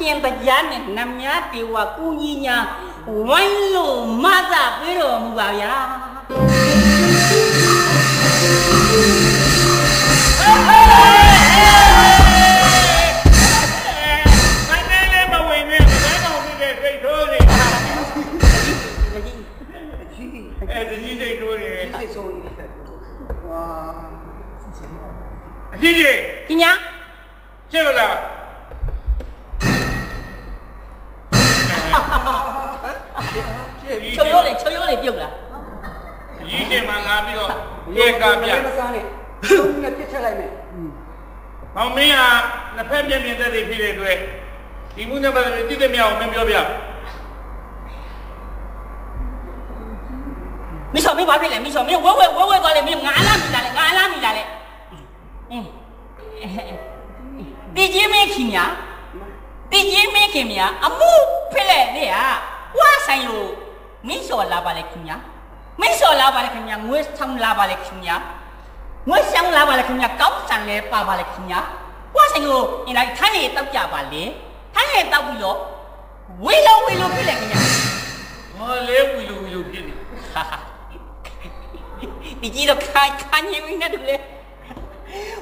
ရှင်တရားနဲ့နတ်များတေဝကုကြီးညာဝိုင်းလို့မသပေးတော်မူပါဗျာမိုင်းနေလည်းမဝင်နဲ့ဘယ်ကောင်ဖြစ်တဲ့စိတ်ထိုးနေအဲဒီကြီးစိတ်ထိုးနေစိတ်ဆိုးနေတယ်ဝါအကြီးကြီးကြီးညာရှင်းလို့ တင်မှငါပြီးတော့ရေကပြမစားနဲ့သုံးနဲ့ပြစ်ချက်လိုက်မယ်။မောင်မင်းကနှစ်ဖက်ပြင်းပြင်းသက်သက်ဖြစ်တဲ့အတွက်ဒီမှုနဲ့ပတ်သက်ပြီးတည်တဲ့မြောက်မင်းပြောပြမင်းချော်မင်းဘာဖြစ်လဲမင်းချော်မင်းဝဲဝဲဝဲဝဲသွားလေမင်းငါလာမိလာလေငါလာမိလာလေအင်းတီကြီးမင်းခင်ညာတီကြီးမင်းခင်ညာအမှုဖြစ်လေလေဟာဝါဆိုင်လို့မင်းချော်လာပါလေခင်ညာ မင်းချော်လာပါလေခင်ညာငွေဆောင်လာပါလေခင်ညာငွေဆောင်လာပါလေခင်ညာကောင်းဆန်လဲပါပါလေခင်ညာဝါဆိုင်လို့အင်းလိုက်ထိုင်းရတောက်ကြပါလေထိုင်းရတောက်ပြီးတော့ဝေလုံးဝေလုံးဖြစ်လေခင်ညာ။ဟောလေဝီလူဝီလူဖြစ်နေဟာဟာဒီကြီးတော့ခိုင်ခိုင်နေပြီနဲ့တူလေ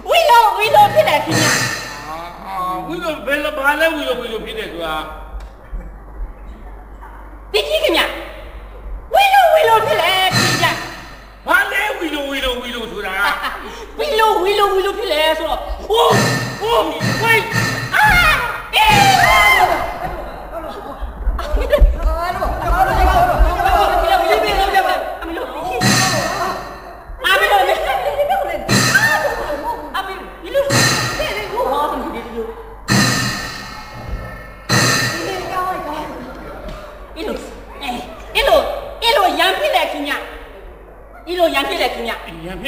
ဝီလောဝီလောဖြစ်တယ်ခင်ဗျာ။အာဝီလူဘယ်လိုဘာလဲဝီလူဝီလူဖြစ်နေဆိုတာ လောဝီလော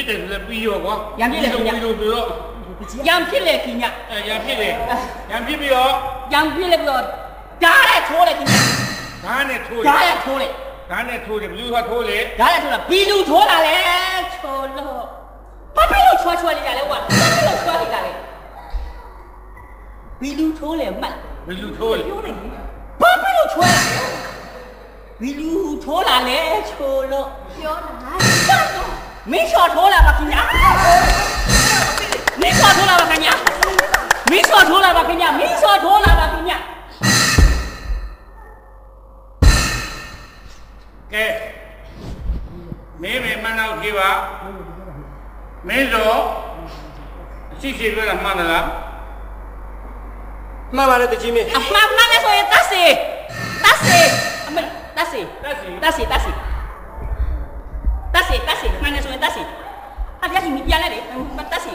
တယ်ဆိုလည်းပြီးရောကွာ။ရံဖြစ်တယ်ခင်ဗျဝီလူဆိုတော့ရံဖြစ်လေခင်ဗျအဲရံဖြစ်တယ်။ရံဖြစ်ပြီးတော့ရံဖြစ်လေပြီးတော့ဓာတ်နဲ့ထိုးလေခင်ဗျဓာတ်နဲ့ထိုးဓာတ်တယ်နဲ့ထိုးလေ။ဓာတ်နဲ့ထိုးတယ်ဘလူးကထိုးလေဓာတ်နဲ့ထိုးတာဘီလူထိုးလာလေချိုလို့ဘာဖြစ်လို့ချွာချွာလေးလာလဲကွာဘာဖြစ်လို့ချွာလေးလာလဲဘီလူထိုးလေမှတ်။ဘလူးထိုးလေပြောတယ်ဘာဖြစ်လို့ချွာလာလဲဘီလူထိုးလာလေချိုလို့ပြောတာ မင်းချော်ထိုးလာပါခင်ဗျာမင်းချော်ထိုးလာပါခင်ဗျာမင်းချော်ထိုးလာပါခင်ဗျာမင်းချော်ထိုးလာပါခင်ဗျာ။ကဲမင်းမင်းမနောက်ကြည့်ပါမင်းတော့အရှိရှိပြောတာမှန်သလားမှန်ပါတယ်တကြီးမင်းအမှန်မှန်လဲဆိုရင်တတ်စီတတ်စီအမတတ်စီတက်စီတတ်စီတတ်စီတတ်စီ တတ်စီမှန်လဲဆိုရင်တတ်စီအပြားကြီးပြန်လိုက်တယ်တတ်စီ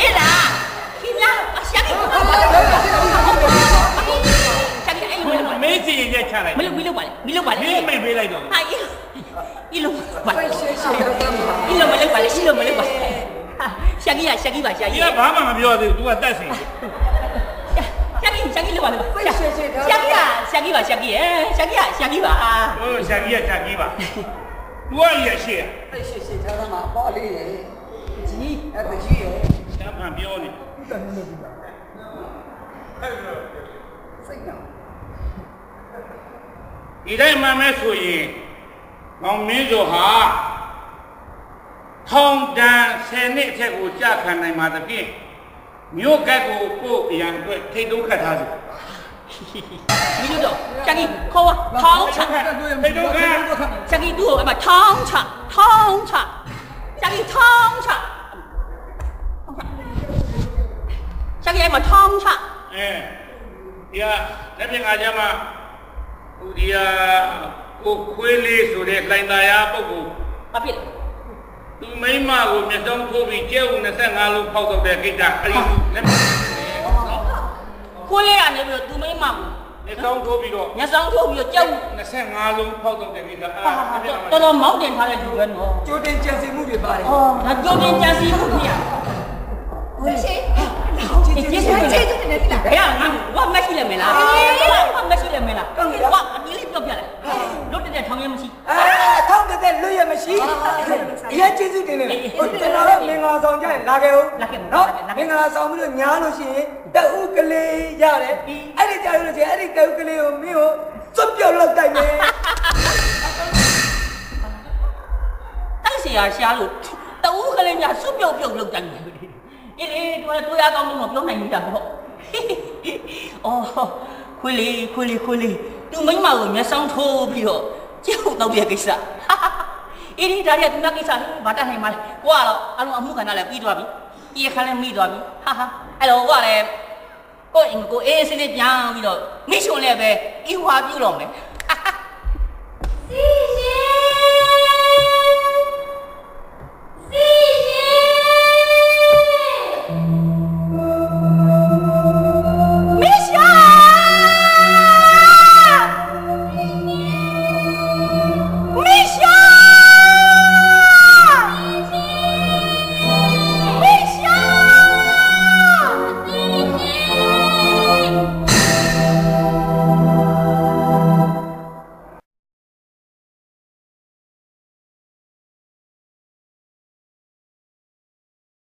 အေးလား ခင်ဗျာအရှာကြီးရှာကြီးအဲ့လိုမမင်းစီရင်ချက်ချလိုက်မလုပ်မလုပ်ပါနဲ့မလုပ်ပါမနဲ့င်းမိတ်ပေးလိုက်တော့ဟာအီအီလိုပါရှေ့ရှေ့ရောက်သားမှာအီလိုမလုပ်ပါနဲ့အီလိုမလုပ်ပါရှာကြီးရရှာကြီးပါရှာဒီကြီးကဘာမှမပြောသေးဘူး तू ကတက်စီရှာကြီးရှာကြီးလုပ်ပါလို့ရှာကြီးရရှာကြီးပါရှာကြီးရရှာကြီးရရှာကြီးပါဟိုရှာကြီးကရှာကြီးပါ तू ကရရှိရအဲ့ရှေ့ရှေ့ထားသားမှာပေါ့လေးရဲ့ကြီးအဲ့တကြီးရဲ့တမ်းမှန်ပြောနေစိတ်ကောင်းဒီတိုင်းမှန်မဲဆိုရင်မောင်မင်းဆိုဟာ ထောင်တန်း10နှစ်အထက်ကိုကြာခံနိုင်ပါသဖြင့်မြို့ကတ်ကိုကိုယ့်အရန်အတွက်ထိတ်တုံးခတ်ထားစေမင်းတို့ရှာကြီးခေါ်ဝထောင်းချထိတ်တုံးခတ်ရှာကြီးသူ့ကိုအမထောင်းချထောင်းချရှာကြီးထောင်းချရှာကြီးအမထောင်းချအဲဒီကလက်ပြင်အားကြမှာဟိုဒီကကိုခွေးလေးဆိုတဲ့လိုင်သာယာပုဂ္ဂိုလ်ဘာဖြစ်လဲ သူမိမကိုမျက်စောင်းထိုးပြီးကျဲဦး25လုံးဖောက်တော့တဲ့ကိစ္စအဲ့ဒီလက်ပြင်ကိုလေးကနေပြီးတော့သူမိမကိုမျက်စောင်းထိုးပြီးတော့ညဆောင်ထိုးပြီးတော့ကြောက်25လုံးဖောက်တော့တဲ့ကိစ္စအဲ့ဟာဒါလက်ပြင်တော်တော်မောက်တင်ထားတဲ့လူပဲနော်ကြိုတင်ကြံစီမှုတွေပါတယ်အော်ဒါကြိုတင်ကြံစည်မှုပြရချစ်ဒီကျေးဇူးတင်တယ်ဘယ်ကငါဘာမရှိလဲမလားဘာမရှိလဲမလားဘာအဒီလေးပြောပြလိုက်လွတ်တဲ့ထောင်ရမရှိ အဲထောင်းတဲ့လွတ်ရ ရင်ကျေးဇူးတင်နေတယ်ဟိုကျွန်တော်တို့မင်္ဂလာဆောင်ကြရင်လာခဲ့ဦးလာခဲ့မှာနော်မင်္ဂလာဆောင်ပြီးတော့ညားလို့ရှိရင်တအုပ်ကလေးရတယ်အဲ့ဒီကြာလို့ရှိရင်အဲ့ဒီတအုပ်ကလေးကိုမင်းကိုစွန့်ပြောက်လောက်တိုက်မယ်တိုက်စီရရှာလို့တအုပ်ကလေးများစွန့်ပြောက်ပြောက်လောက်တိုက်မယ်အေးလေတို့ကတို့ရကောင်းလို့ပြောနိုင်နေတာပေါ့အော်ခွေးလေးခွေးလေးခွေးလေးသူမိမကိုမျက်စောင်းထိုးပြီးတော့ကြောက်တော့ပြကိစ္စ အေးဒီဒါရီကသူမကိစ္စဘာတတ်နိုင်မှာလဲကိုကတော့အလုံးအမှုကဏ္ဍလည်းပြီးသွားပြီပြေခါလည်းမိသွားပြီဟာဟာအဲ့တော့ကိုကလည်းကိုအင်ကိုအေးစစ်စစ်ပြန်ပြီးတော့မိရှင်လည်းပဲအီဝါပြုတ်တော့မယ်စီး